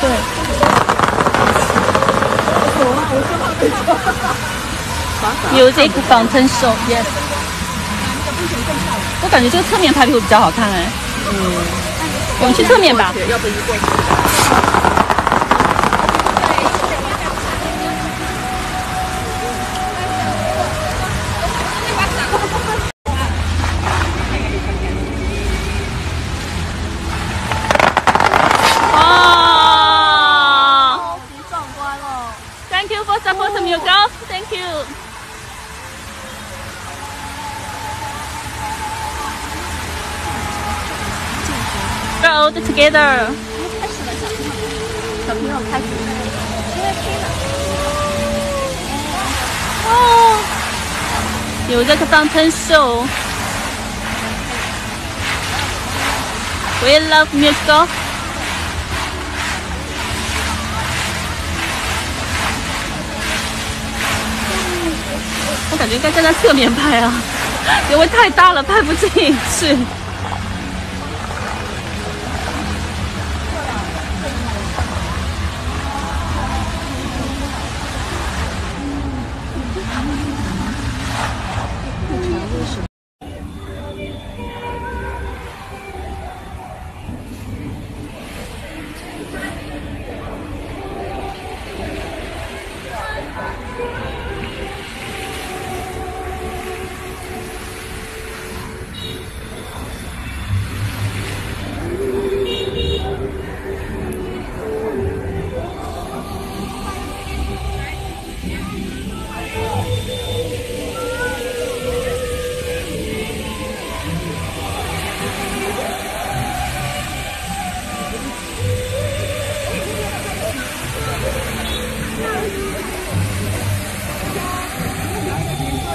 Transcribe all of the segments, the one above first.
对。有这个仿真手，yes。我感觉这个侧面拍屁股比较好看哎。嗯。我们去侧面吧。要不移过去。Go together。开始了，小朋友，小朋友开始了，因为飞了。哦，有这个 fountain show。We love musical。 我感觉应该站在侧面拍啊，因为太大了，拍不进去。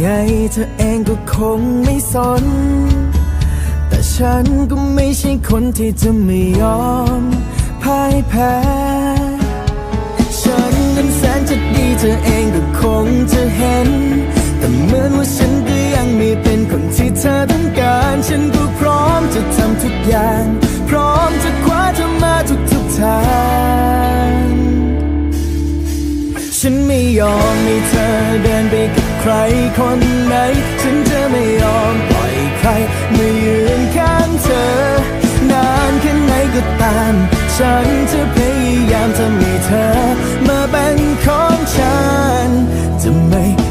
ไงเธอเองก็คงไม่สน แต่ฉันก็ไม่ใช่คนที่จะไม่ยอมพ่ายแพ้ ฉันนั้นแสนจะดีเธอเองก็คงจะเห็น ใครคนไหน ฉันจะไม่ยอมปล่อยใครไมายืนข้างเธอ นานแค่ไหนก็ตาม ฉันจะพยายามทำให้เธอ มาเป็นของฉัน จะไม่